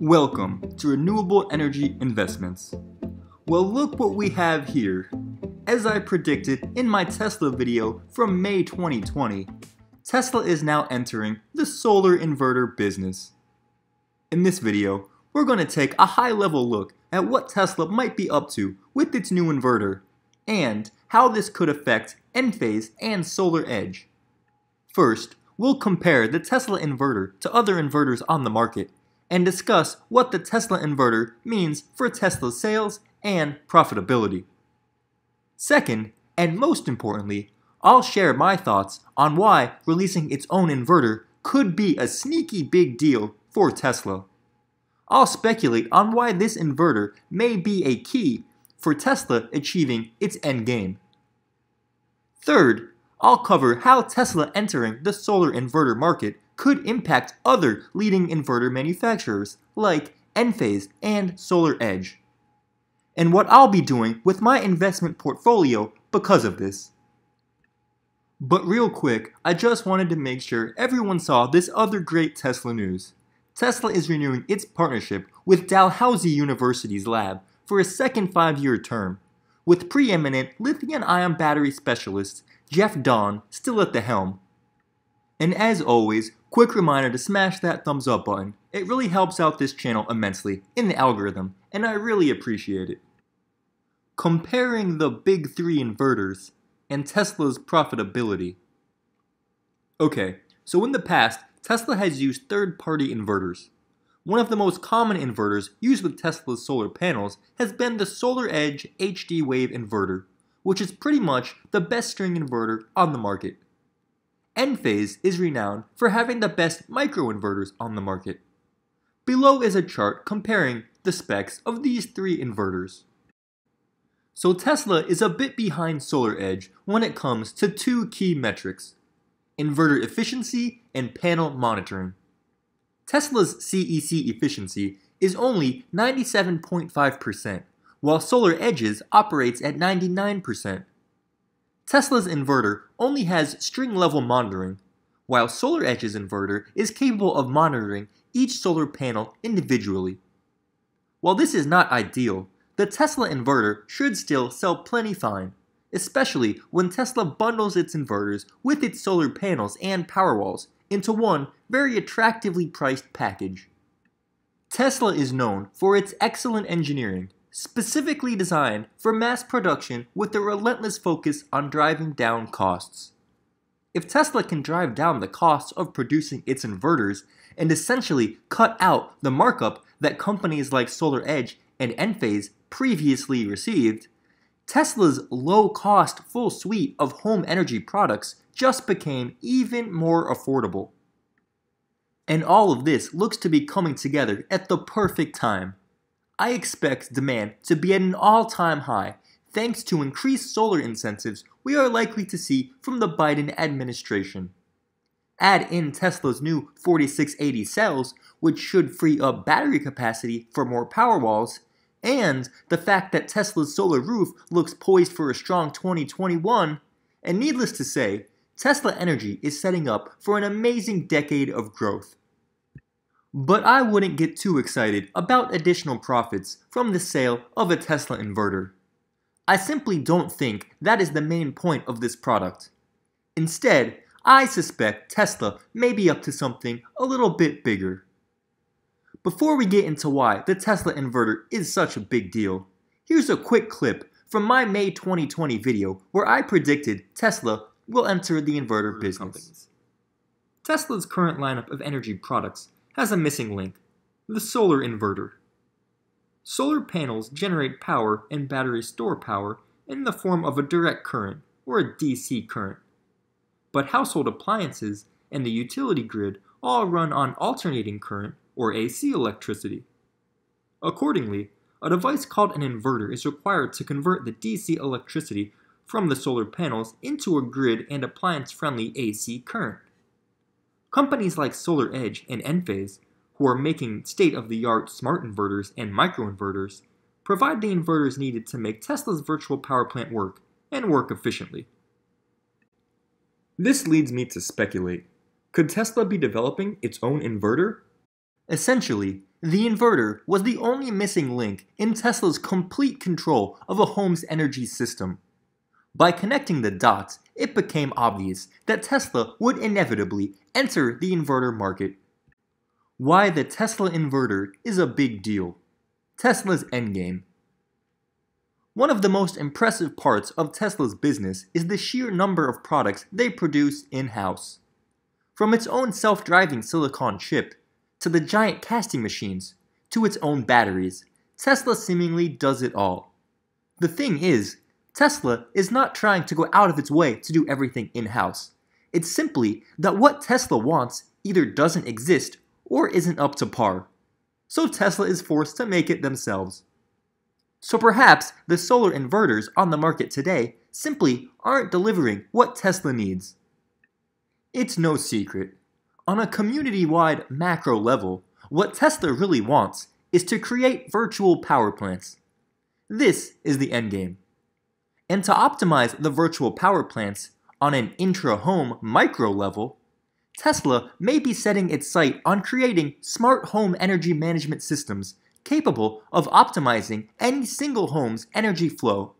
Welcome to Renewable Energy Investments. Well, look what we have here. As I predicted in my Tesla video from May 2020, Tesla is now entering the solar inverter business. In this video, we're going to take a high level look at what Tesla might be up to with its new inverter, and how this could affect Enphase and Solar Edge. First, we'll compare the Tesla inverter to other inverters on the market, and discuss what the Tesla inverter means for Tesla's sales and profitability. Second, and most importantly, I'll share my thoughts on why releasing its own inverter could be a sneaky big deal for Tesla. I'll speculate on why this inverter may be a key for Tesla achieving its end game. Third, I'll cover how Tesla entering the solar inverter market could impact other leading inverter manufacturers like Enphase and Solar Edge, and what I'll be doing with my investment portfolio because of this. But real quick, I just wanted to make sure everyone saw this other great Tesla news. Tesla is renewing its partnership with Dalhousie University's lab for a second five year term, with preeminent lithium ion battery specialist Jeff Dahn still at the helm. And as always, quick reminder to smash that thumbs up button. It really helps out this channel immensely in the algorithm, and I really appreciate it. Comparing the big three inverters and Tesla's profitability. Okay, so in the past, Tesla has used third-party inverters. One of the most common inverters used with Tesla's solar panels has been the Solar Edge HD Wave inverter, which is pretty much the best string inverter on the market. Enphase is renowned for having the best microinverters on the market. Below is a chart comparing the specs of these three inverters. So Tesla is a bit behind Solar Edge when it comes to two key metrics, inverter efficiency and panel monitoring. Tesla's CEC efficiency is only 97.5%, while Solar Edge's operates at 99%. Tesla's inverter only has string level monitoring, while Solar Edge's inverter is capable of monitoring each solar panel individually. While this is not ideal, the Tesla inverter should still sell plenty fine, especially when Tesla bundles its inverters with its solar panels and Powerwalls into one very attractively priced package. Tesla is known for its excellent engineering, specifically designed for mass production with a relentless focus on driving down costs. If Tesla can drive down the costs of producing its inverters and essentially cut out the markup that companies like SolarEdge and Enphase previously received, Tesla's low cost full suite of home energy products just became even more affordable. And all of this looks to be coming together at the perfect time. I expect demand to be at an all time high thanks to increased solar incentives we are likely to see from the Biden administration. Add in Tesla's new 4680 cells, which should free up battery capacity for more Powerwalls, and the fact that Tesla's solar roof looks poised for a strong 2021, and needless to say, Tesla Energy is setting up for an amazing decade of growth. But I wouldn't get too excited about additional profits from the sale of a Tesla inverter. I simply don't think that is the main point of this product. Instead, I suspect Tesla may be up to something a little bit bigger. Before we get into why the Tesla inverter is such a big deal, here's a quick clip from my May 2020 video where I predicted Tesla will enter the inverter business. Companies. Tesla's current lineup of energy products has a missing link, the solar inverter. Solar panels generate power and batteries store power in the form of a direct current, or a DC current. But household appliances and the utility grid all run on alternating current or AC electricity. Accordingly, a device called an inverter is required to convert the DC electricity from the solar panels into a grid and appliance-friendly AC current. Companies like Solar Edge and Enphase, who are making state-of-the-art smart inverters and microinverters, provide the inverters needed to make Tesla's virtual power plant work and work efficiently. This leads me to speculate. Could Tesla be developing its own inverter Essentially, The inverter was the only missing link in Tesla's complete control of a home's energy system. By connecting the dots, it became obvious that Tesla would inevitably enter the inverter market. Why the Tesla inverter is a big deal. Tesla's endgame. One of the most impressive parts of Tesla's business is the sheer number of products they produce in house. From its own self driving silicon chip, to the giant casting machines, to its own batteries, Tesla seemingly does it all. The thing is, Tesla is not trying to go out of its way to do everything in house. It's simply that what Tesla wants either doesn't exist or isn't up to par. So Tesla is forced to make it themselves. So perhaps the solar inverters on the market today simply aren't delivering what Tesla needs. It's no secret. On a community wide macro level, what Tesla really wants is to create virtual power plants. This is the endgame. And to optimize the virtual power plants on an intra home micro level, Tesla may be setting its sight on creating smart home energy management systems capable of optimizing any single home's energy flow.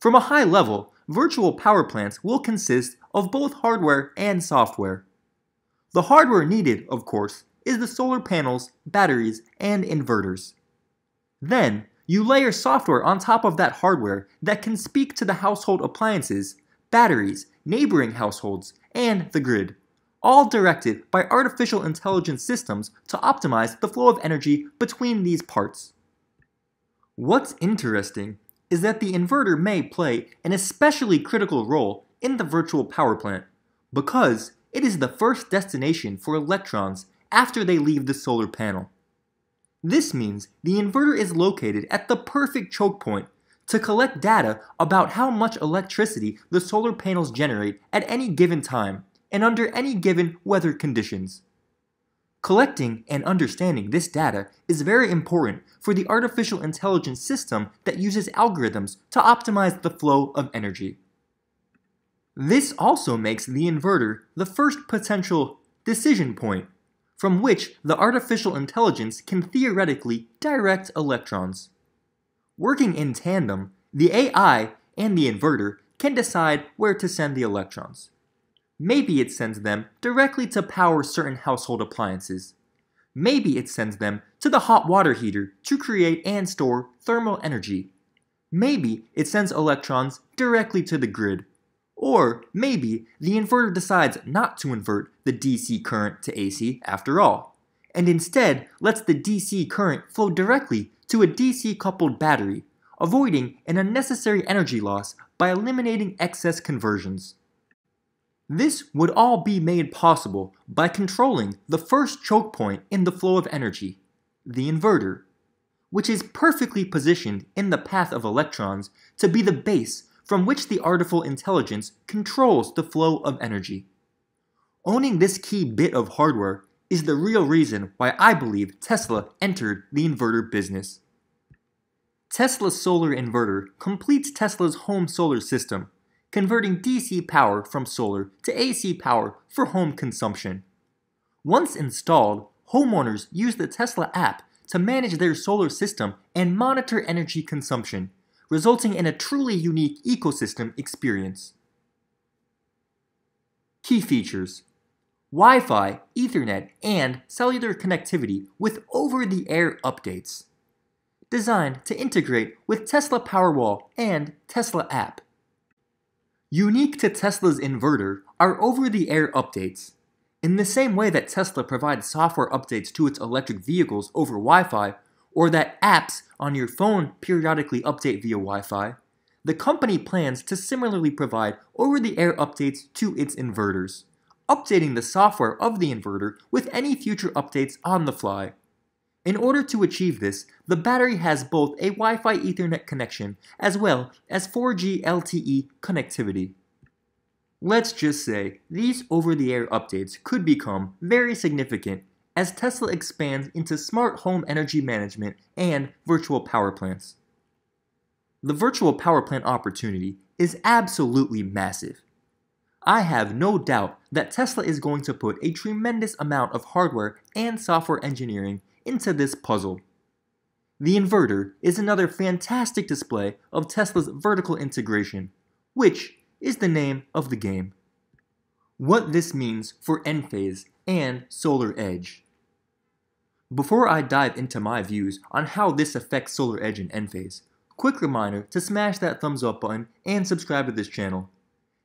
From a high level, virtual power plants will consist of both hardware and software. The hardware needed, of course, is the solar panels, batteries, and inverters. Then, you layer software on top of that hardware that can speak to the household appliances, batteries, neighboring households, and the grid, all directed by artificial intelligence systems to optimize the flow of energy between these parts. What's interesting is that the inverter may play an especially critical role in the virtual power plant because it is the first destination for electrons after they leave the solar panel. This means the inverter is located at the perfect choke point to collect data about how much electricity the solar panels generate at any given time and under any given weather conditions. Collecting and understanding this data is very important for the artificial intelligence system that uses algorithms to optimize the flow of energy. This also makes the inverter the first potential decision point from which the artificial intelligence can theoretically direct electrons. Working in tandem, the AI and the inverter can decide where to send the electrons. Maybe it sends them directly to power certain household appliances. Maybe it sends them to the hot water heater to create and store thermal energy. Maybe it sends electrons directly to the grid. Or maybe the inverter decides not to invert the DC current to AC after all, and instead lets the DC current flow directly to a DC coupled battery, avoiding an unnecessary energy loss by eliminating excess conversions. This would all be made possible by controlling the first choke point in the flow of energy, the inverter, which is perfectly positioned in the path of electrons to be the base from which the artificial intelligence controls the flow of energy. Owning this key bit of hardware is the real reason why I believe Tesla entered the inverter business. Tesla's solar inverter completes Tesla's home solar system converting DC power from solar to AC power for home consumption. Once installed, homeowners use the Tesla app to manage their solar system and monitor energy consumption, resulting in a truly unique ecosystem experience. Key features Wi Fi, Ethernet, and cellular connectivity with over the air updates. Designed to integrate with Tesla Powerwall and Tesla app. Unique to Tesla's inverter are over-the-air updates. In the same way that Tesla provides software updates to its electric vehicles over Wi-Fi, or that apps on your phone periodically update via Wi-Fi, the company plans to similarly provide over-the-air updates to its inverters, updating the software of the inverter with any future updates on the fly. In order to achieve this, the battery has both a Wi-Fi Ethernet connection as well as 4G LTE connectivity. Let's just say these over-the-air updates could become very significant as Tesla expands into smart home energy management and virtual power plants. The virtual power plant opportunity is absolutely massive. I have no doubt that Tesla is going to put a tremendous amount of hardware and software engineering into this puzzle. The inverter is another fantastic display of Tesla's vertical integration, which is the name of the game. What this means for Enphase and Solar Edge. Before I dive into my views on how this affects Solar Edge and Enphase, quick reminder to smash that thumbs up button and subscribe to this channel.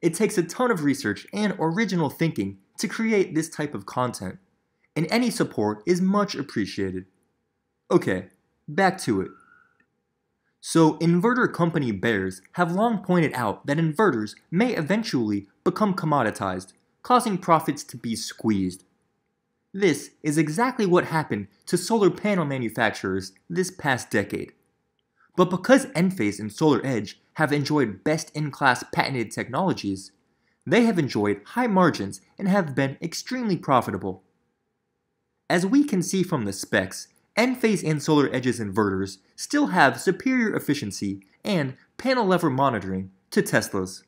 It takes a ton of research and original thinking to create this type of content, and any support is much appreciated. Okay, Back to it. So, inverter company bears have long pointed out that inverters may eventually become commoditized, causing profits to be squeezed. This is exactly what happened to solar panel manufacturers this past decade. But because Enphase and Solar Edge have enjoyed best in class patented technologies, they have enjoyed high margins and have been extremely profitable. As we can see from the specs, Enphase and Solar Edge's inverters still have superior efficiency and panel level monitoring to Tesla's.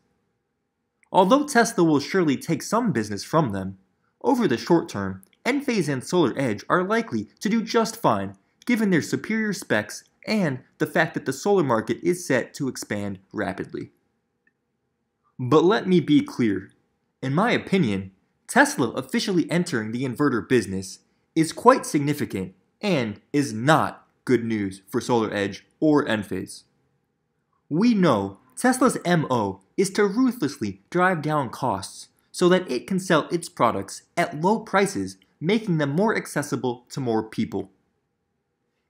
Although Tesla will surely take some business from them, over the short term, Enphase and Solar Edge are likely to do just fine given their superior specs and the fact that the solar market is set to expand rapidly. But let me be clear. In my opinion, Tesla officially entering the inverter business is quite significant and is not good news for SolarEdge or Enphase. We know Tesla's MO is to ruthlessly drive down costs so that it can sell its products at low prices, making them more accessible to more people.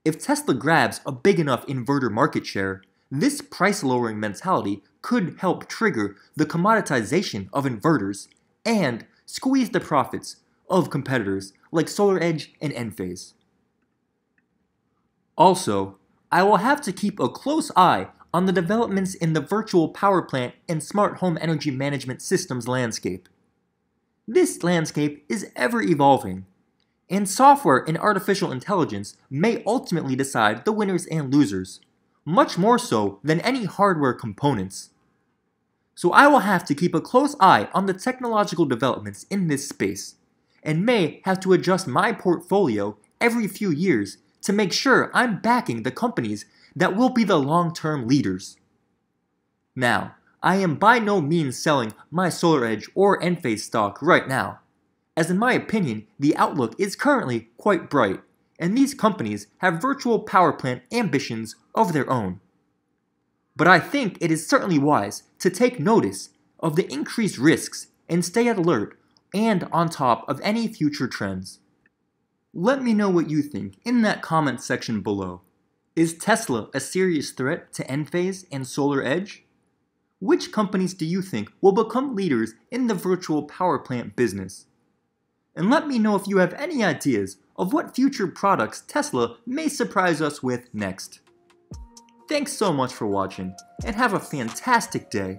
If Tesla grabs a big enough inverter market share, this price lowering mentality could help trigger the commoditization of inverters and squeeze the profits of competitors like Solar Edge and Enphase. Also, I will have to keep a close eye on the developments in the virtual power plant and smart home energy management systems landscape. This landscape is ever evolving, and software and artificial intelligence may ultimately decide the winners and losers, much more so than any hardware components. So I will have to keep a close eye on the technological developments in this space, and may have to adjust my portfolio every few years to make sure I'm backing the companies that will be the long term leaders. Now, I am by no means selling my SolarEdge or Enphase stock right now, as in my opinion, the outlook is currently quite bright, and these companies have virtual power plant ambitions of their own. But I think it is certainly wise to take notice of the increased risks and stay alert and on top of any future trends. Let me know what you think in that comment section below. Is Tesla a serious threat to Enphase and Solar Edge? Which companies do you think will become leaders in the virtual power plant business? And let me know if you have any ideas of what future products Tesla may surprise us with next. Thanks so much for watching, and have a fantastic day.